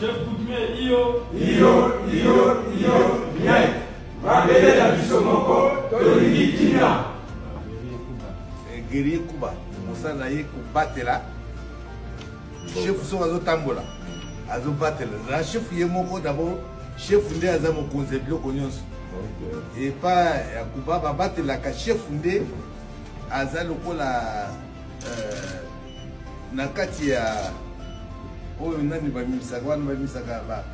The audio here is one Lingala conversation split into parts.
Chef coutumier iyo. Iyo iyo iyo bien. Mabele na biso moko tolingi kimia. Guerrier Kuba eh, mosala na ye kobatela chef soki azotambola azobatela na chef ye moko d'abord chef nde aza mokonzi ya biloko nyonso epa ya kuba babatelaka chef nde aza lokola euh, na kati ya oyo nani bamimisaka wana bamisaka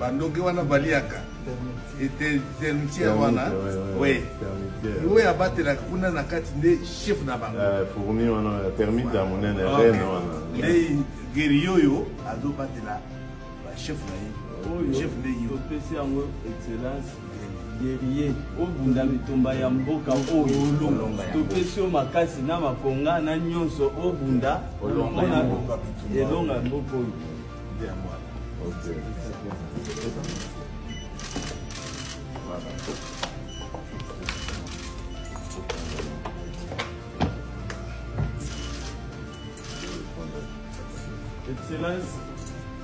bandoge wana baliaka termitiere wana oyo abatelaka kuna na kati nde chef na bango eh, fourmi wana termite ya monene rene wana nde geri oyo azobatela bachef na ye chef nde ye opesi yango excellence guerrier obunda bitumba ya mboka oyo topesi yo makasi na makonga na nyonso obunda elonga ya mboka oyo excellence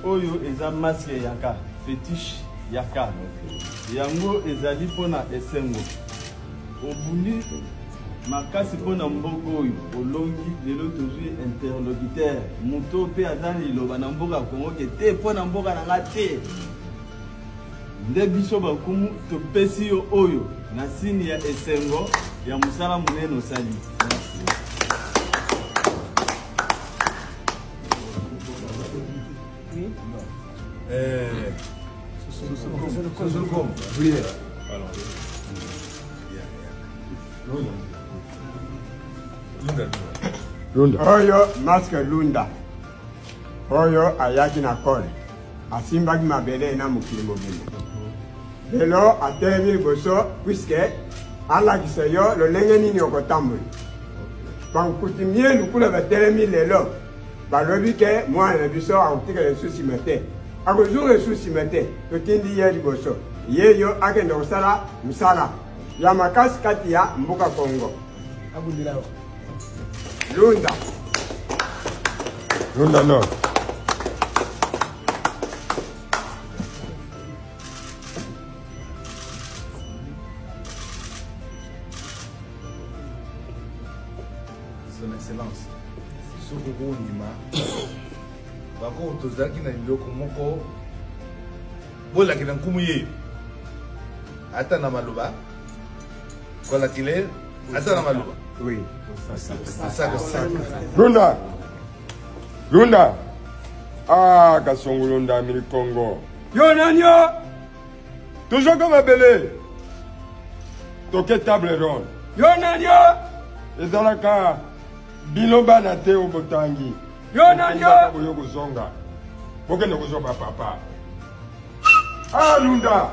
oyo eza masque ya yaka fetiche yaka yango ezali mpona esengo obuli makasi mpona mboka oyo olongi lelo tozwi interlocuteur moto mpe aza na liloba na mboka ya kongo ke te mpo na mboka na nga te nde biso bankumu topesi yo oyo na nsini ya esengo ya mosala monene osali Lunda. Oyo masque Lunda. Oyo ayaki na kole. asimbaki mabele na mokili mobimba lelo atelemi liboso puiske alakisa yo lolenge nini okotambola bankutimie lukula batelemi lelo balobi ke mwana na biso akotikala esu nsima te akozonga esu nsima te totindi ye liboso ye yo akende kosala mosala ya makasi kati ya mboka kongo Lunda. Lunda non. Son Excellence, soki okondima bakoo tozalaki na liloko moko bolakela nkumu ye ata na maloba kolakile aza na maloba oui osaka osaka lunda lunda ah kasongo lunda mili kongo yo nani yo toujours comme abele toke table ronde yo nani yo ezalaka bino bana te oyo botangi yo nani yo boyo kozonga bokende kozwa bapapa ah lunda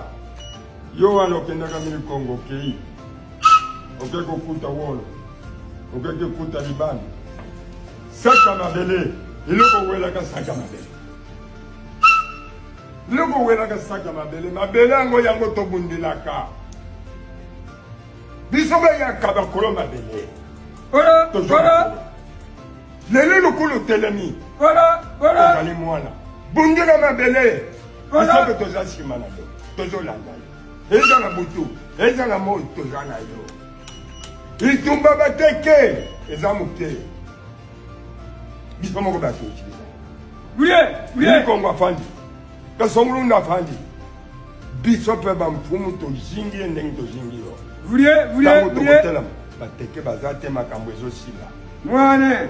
yo wana okendaka mili kongo okei okay. oke kokuta wolo oke kokuta libani saka mabele eloko owelaka saka mabele eloko owelaka saka mabele mabele yango yango tobundilaka biso bayaka bakolo mabele lelo lokola otelemi ozali mwana bundela mabele biso mpe toza nsima na yo tozolanda ezala butu ezala moi toza na yo bitumba bateke eza moke biso moko batoki likongo afandi kasongulunda afandi biso mpe bamfumu tozingi ye ndenge tozingi yo ntango tokotelama bateke baza te makambo ezosila mwana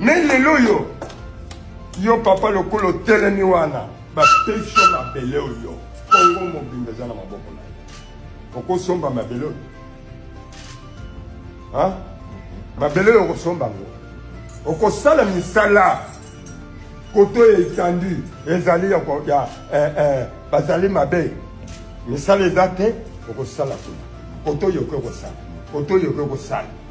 me lelo oyo yo papa lokola otelemi wana bapesi yo mabele oyo kongo mobimba eza na maboko na yo okosomba mabele oyo mabele oyo okosomba yango okosala misala koto ya etandi ezali ya eh, eh, bazali mabe misala eza te okosala kuna koto yoki okosala koto yoki okosala